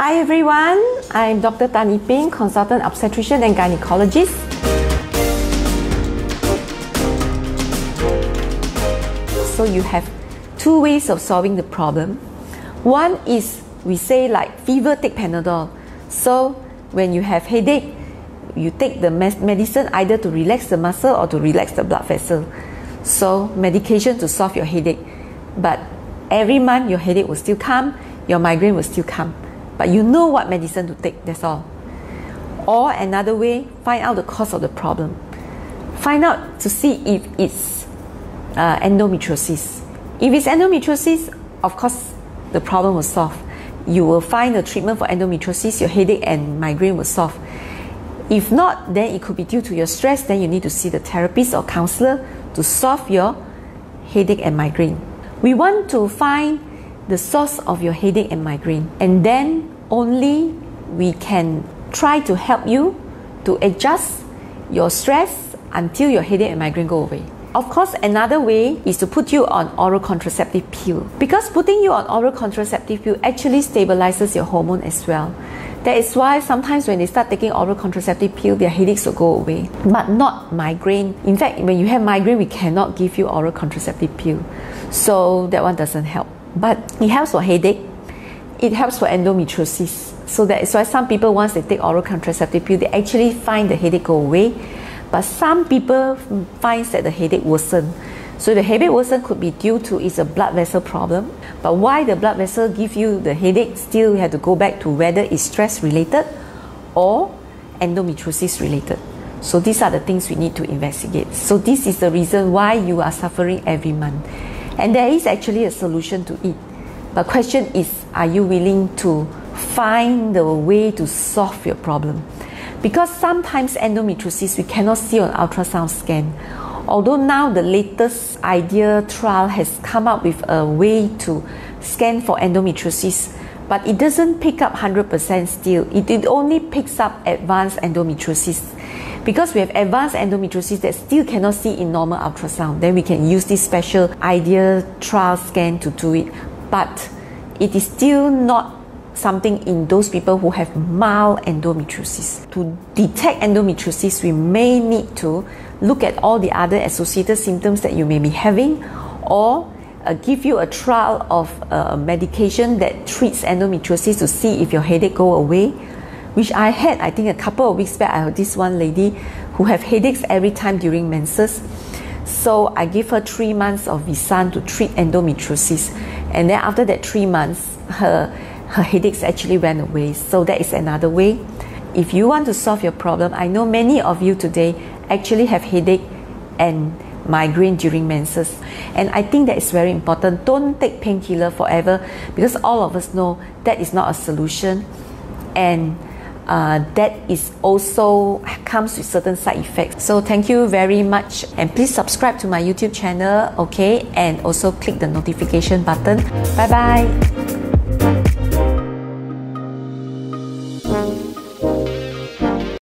Hi everyone, I'm Dr. Tan Ping, consultant obstetrician and gynecologist. So you have two ways of solving the problem. One is we say like fever take Panadol. So when you have headache, you take the medicine either to relax the muscle or to relax the blood vessel. So medication to solve your headache. But every month your headache will still come, your migraine will still come. But you know what medicine to take, that's all. Or another way, find out the cause of the problem. Find out to see if it's uh, endometriosis. If it's endometriosis, of course, the problem will solve. You will find a treatment for endometriosis, your headache and migraine will solve. If not, then it could be due to your stress, then you need to see the therapist or counselor to solve your headache and migraine. We want to find the source of your headache and migraine. And then only we can try to help you to adjust your stress until your headache and migraine go away. Of course, another way is to put you on oral contraceptive pill. Because putting you on oral contraceptive pill actually stabilizes your hormone as well. That is why sometimes when they start taking oral contraceptive pill, their headaches will go away, but not migraine. In fact, when you have migraine, we cannot give you oral contraceptive pill. So that one doesn't help. But it helps for headache. It helps for endometriosis. So that is why some people, once they take oral contraceptive pill, they actually find the headache go away. But some people find that the headache worsen. So the headache worsen could be due to it's a blood vessel problem. But why the blood vessel give you the headache? Still, you have to go back to whether it's stress related or endometriosis related. So these are the things we need to investigate. So this is the reason why you are suffering every month. And there is actually a solution to it. But question is, are you willing to find the way to solve your problem? Because sometimes endometriosis we cannot see on ultrasound scan. Although now the latest IDEA trial has come up with a way to scan for endometriosis, but it doesn't pick up 100% still. It, it only picks up advanced endometriosis because we have advanced endometriosis that still cannot see in normal ultrasound, then we can use this special ideal trial scan to do it. But it is still not something in those people who have mild endometriosis. To detect endometriosis, we may need to look at all the other associated symptoms that you may be having or uh, give you a trial of uh, medication that treats endometriosis to see if your headache go away which I had, I think, a couple of weeks back. I had this one lady who have headaches every time during menses. So I give her three months of Visanne to treat endometriosis. And then after that three months, her, her headaches actually went away. So that is another way. If you want to solve your problem, I know many of you today actually have headache and migraine during menses. And I think that is very important. Don't take painkiller forever because all of us know that is not a solution. And uh, that is also comes with certain side effects. So thank you very much and please subscribe to my YouTube channel, okay? And also click the notification button. Bye bye.